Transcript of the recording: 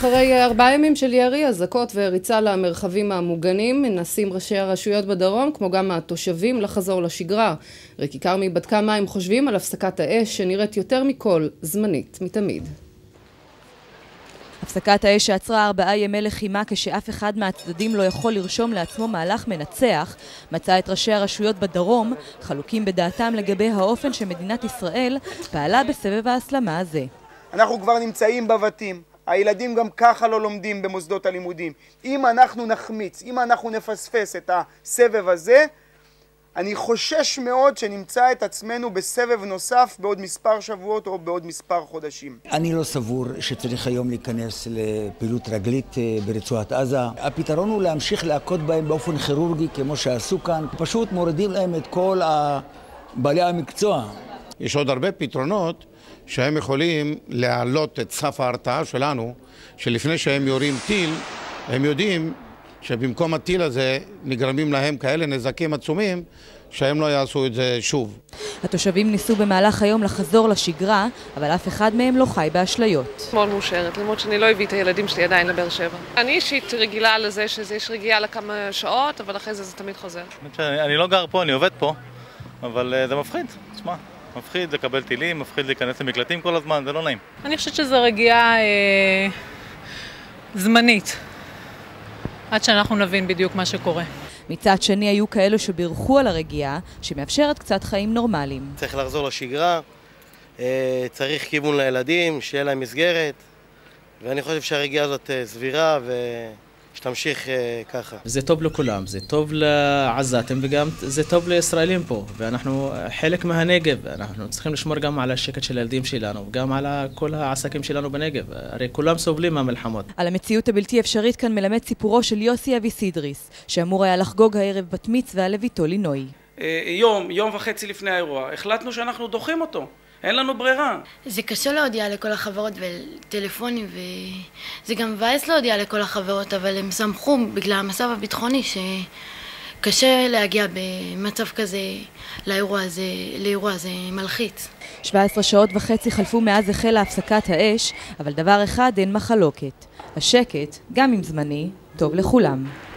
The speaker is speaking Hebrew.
אחרי ארבעה ימים של ירי, אזעקות וריצה למרחבים המוגנים, מנסים ראשי הרשויות בדרום, כמו גם התושבים, לחזור לשגרה. ריקי כרמי בדקה מה הם חושבים על הפסקת האש, שנראית יותר מכל זמנית מתמיד. הפסקת האש שעצרה ארבעה ימי לחימה כשאף אחד מהצדדים לא יכול לרשום לעצמו מהלך מנצח, מצאה את ראשי הרשויות בדרום חלוקים בדעתם לגבי האופן שמדינת ישראל פעלה בסבב ההסלמה הזה. אנחנו כבר נמצאים בבתים. הילדים גם ככה לא לומדים במוסדות הלימודים. אם אנחנו נחמיץ, אם אנחנו נפספס את הסבב הזה, אני חושש מאוד שנמצא את עצמנו בסבב נוסף בעוד מספר שבועות או בעוד מספר חודשים. אני לא סבור שצריך היום להיכנס לפעילות רגלית אה, ברצועת עזה. הפתרון הוא להמשיך להכות בהם באופן כירורגי כמו שעשו כאן. פשוט מורידים להם את כל בעלי המקצוע. יש עוד הרבה פתרונות שהם יכולים להעלות את סף ההרתעה שלנו, שלפני שהם יורים טיל, הם יודעים שבמקום הטיל הזה נגרמים להם כאלה נזקים עצומים שהם לא יעשו את זה שוב. התושבים ניסו במהלך היום לחזור לשגרה, אבל אף אחד מהם לא חי באשליות. מאוד מאושרת, למרות שאני לא הביא את הילדים שלי עדיין לבאר שבע. אני אישית רגילה לזה שיש רגיעה לכמה שעות, אבל אחרי זה זה תמיד חוזר. אני לא גר פה, אני עובד פה, אבל אה, זה מפחיד, תשמע. מפחיד לקבל טילים, מפחיד להיכנס למקלטים כל הזמן, זה לא נעים. אני חושבת שזו רגיעה אה, זמנית, עד שאנחנו נבין בדיוק מה שקורה. מצד שני, היו כאלו שבירכו על הרגיעה, שמאפשרת קצת חיים נורמליים. צריך לחזור לשגרה, אה, צריך כיוון לילדים, שיהיה להם מסגרת, ואני חושב שהרגיעה הזאת אה, סבירה ו... שתמשיך uh, ככה. זה טוב לכולם, זה טוב לעזתים וגם זה טוב לישראלים פה, ואנחנו חלק מהנגב, אנחנו צריכים לשמור גם על השקט של הילדים שלנו, וגם על כל העסקים שלנו בנגב, הרי כולם סובלים מהמלחמות. על המציאות הבלתי אפשרית כאן מלמד סיפורו של יוסי אביסידריס, שאמור היה לחגוג הערב בת מצווה לביתו לינוי. אה, יום, יום וחצי לפני האירוע, החלטנו שאנחנו דוחים אותו. אין לנו ברירה. זה קשה להודיע לכל החברות וטלפונים, וזה גם מבאס להודיע לכל החברות, אבל הם שמחו בגלל המצב הביטחוני שקשה להגיע במצב כזה לאירוע הזה, לאירוע הזה מלחיץ. 17 שעות וחצי חלפו מאז החלה הפסקת האש, אבל דבר אחד אין מחלוקת. השקט, גם אם זמני, טוב לכולם.